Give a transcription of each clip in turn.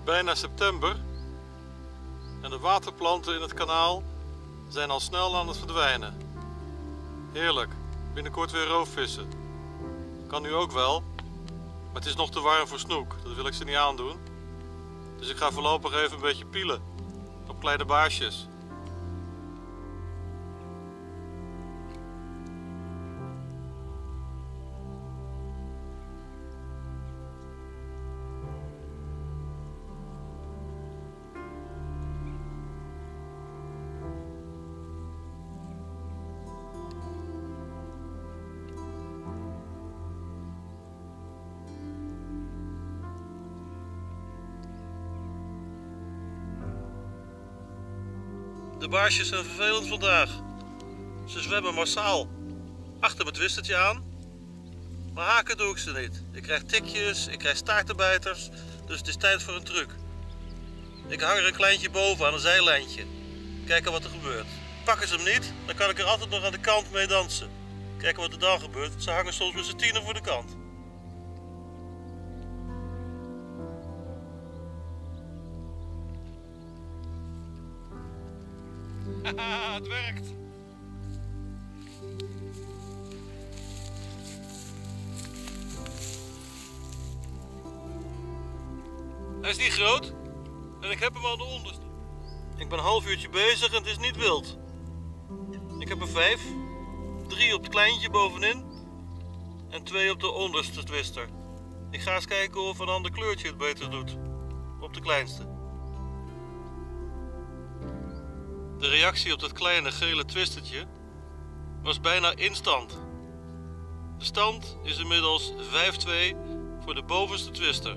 is bijna september en de waterplanten in het kanaal zijn al snel aan het verdwijnen. Heerlijk, binnenkort weer roofvissen. Kan nu ook wel, maar het is nog te warm voor snoek, dat wil ik ze niet aandoen. Dus ik ga voorlopig even een beetje pielen op kleine baarsjes. De baarsjes zijn vervelend vandaag. Ze zwemmen massaal. Achter mijn twistertje aan. Maar haken doe ik ze niet. Ik krijg tikjes, ik krijg staartenbijters. Dus het is tijd voor een truc. Ik hang er een kleintje boven aan een zijlijntje. Kijken wat er gebeurt. Pakken ze hem niet, dan kan ik er altijd nog aan de kant mee dansen. Kijken wat er dan gebeurt. Ze hangen soms met z'n tienen voor de kant. Haha, het werkt. Hij is niet groot en ik heb hem al de onderste. Ik ben een half uurtje bezig en het is niet wild. Ik heb er vijf. Drie op het kleintje bovenin en twee op de onderste twister. Ik ga eens kijken of een ander kleurtje het beter doet. Op de kleinste. De reactie op dat kleine gele twistertje was bijna instant. De stand is inmiddels 5-2 voor de bovenste twister.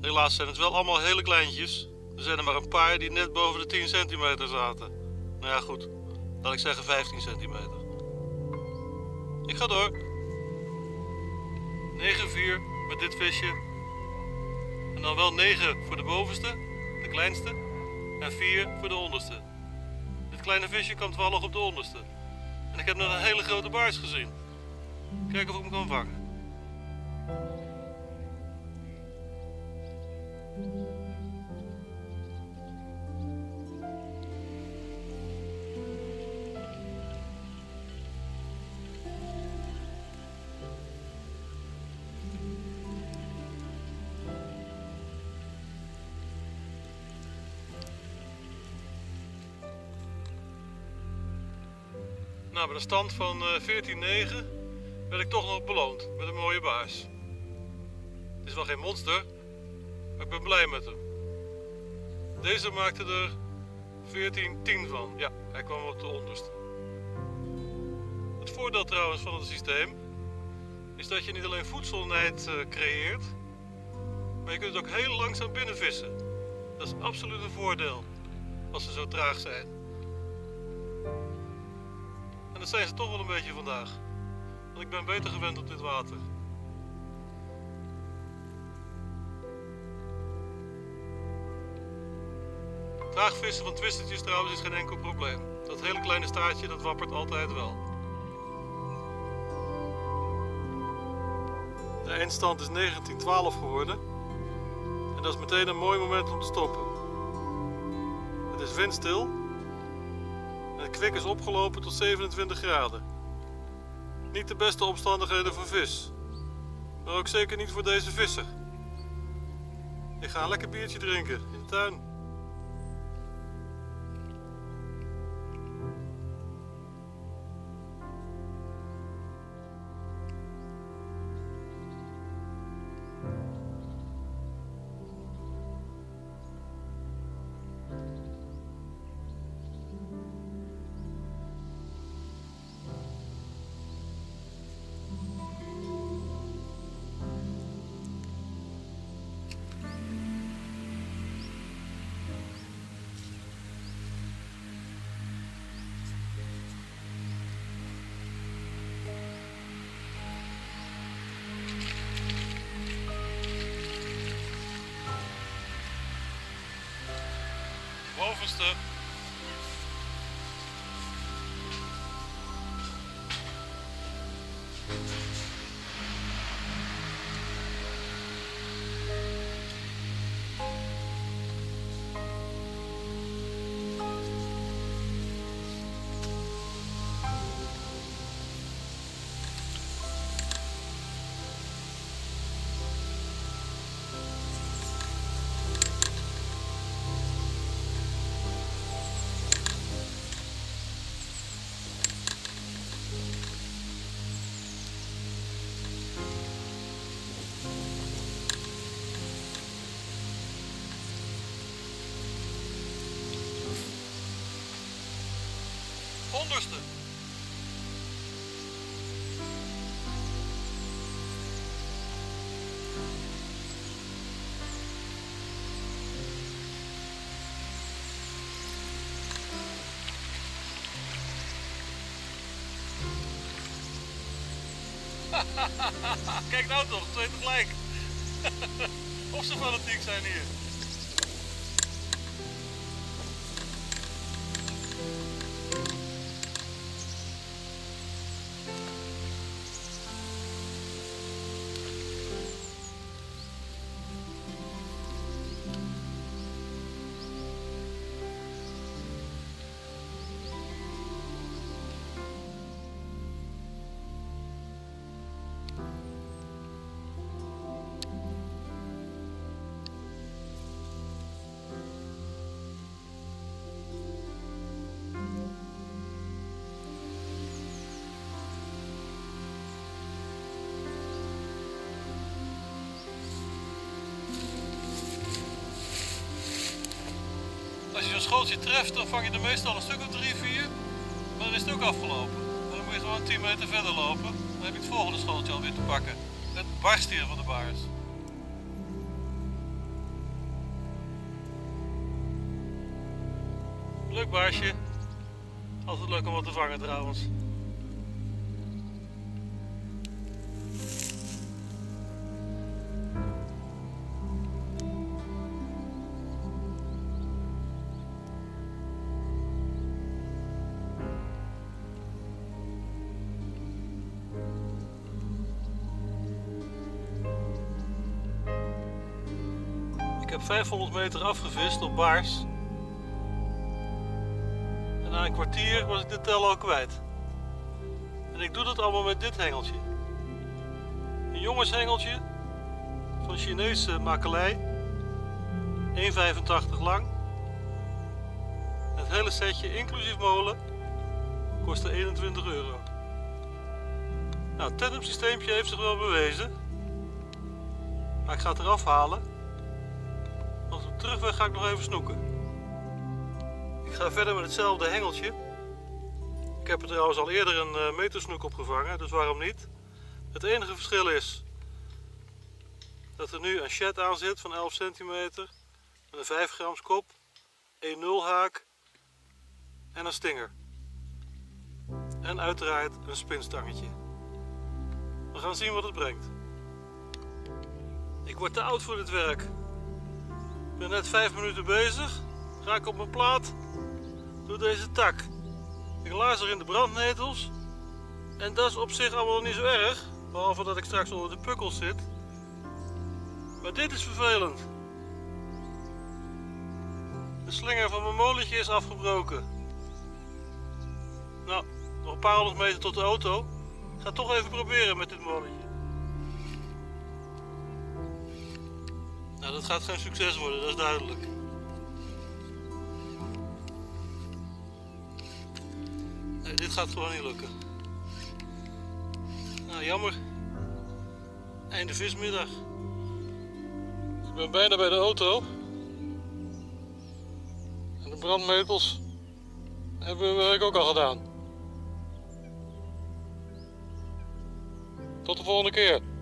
Helaas zijn het wel allemaal hele kleintjes. Er zijn er maar een paar die net boven de 10 centimeter zaten. Nou ja, goed. Laat ik zeggen 15 centimeter. Ik ga door. 9-4 met dit visje. En dan wel 9 voor de bovenste, de kleinste. En 4 voor de onderste. Kleine visje kwam toevallig op de onderste. En ik heb net een hele grote baars gezien. Kijken of ik hem kan vangen. Nou, de stand van eh, 14-9 werd ik toch nog beloond met een mooie baas. Het is wel geen monster, maar ik ben blij met hem. Deze maakte er 14-10 van. Ja, hij kwam op de onderste. Het voordeel trouwens van het systeem is dat je niet alleen voedselnijd eh, creëert, maar je kunt het ook heel langzaam binnenvissen. Dat is absoluut een voordeel als ze zo traag zijn. Dat zijn ze toch wel een beetje vandaag. Want ik ben beter gewend op dit water. Traag vissen van twistertjes trouwens is geen enkel probleem. Dat hele kleine staartje dat wappert altijd wel. De eindstand is 19-12 geworden. En dat is meteen een mooi moment om te stoppen. Het is windstil. Kwik is opgelopen tot 27 graden. Niet de beste omstandigheden voor vis. Maar ook zeker niet voor deze visser. Ik ga een lekker biertje drinken in de tuin. Bovenste. Kijk nou toch, twee tegelijk. of ze fanatiek zijn hier. Als je zo'n schooltje treft, dan vang je er meestal een stuk of drie, vier. Maar dan is het ook afgelopen. En dan moet je gewoon 10 meter verder lopen. Dan heb je het volgende schooltje alweer te pakken. Het barst hier van de baars. Leuk baasje. Altijd leuk om wat te vangen trouwens. 500 meter afgevist op baars. En na een kwartier was ik de tel al kwijt. En ik doe dat allemaal met dit hengeltje. Een jongenshengeltje van Chinese makelij. 1,85 lang. Het hele setje, inclusief molen, kostte 21 euro. Nou, het tandemsysteempje heeft zich wel bewezen. Maar ik ga het eraf halen. Terugweg ga ik nog even snoeken. Ik ga verder met hetzelfde hengeltje. Ik heb er trouwens al eerder een eh, metersnoek op gevangen, dus waarom niet? Het enige verschil is dat er nu een shed aan zit van 11 centimeter met een 5 grams kop, 1-0 haak en een stinger. En uiteraard een spinstangetje. We gaan zien wat het brengt. Ik word te oud voor dit werk. Ik ben net 5 minuten bezig. Ga ik op mijn plaat. Doe deze tak. Ik lazer in de brandnetels. En dat is op zich allemaal niet zo erg. Behalve dat ik straks onder de pukkels zit. Maar dit is vervelend. De slinger van mijn molentje is afgebroken. Nou, nog een paar honderd meter tot de auto. Ik ga toch even proberen met dit molentje. Nou, dat gaat geen succes worden, dat is duidelijk. Dit gaat gewoon niet lukken. Nou, jammer. Einde vismiddag. Ik ben bijna bij de auto. En de brandmetels hebben we ook al gedaan. Tot de volgende keer.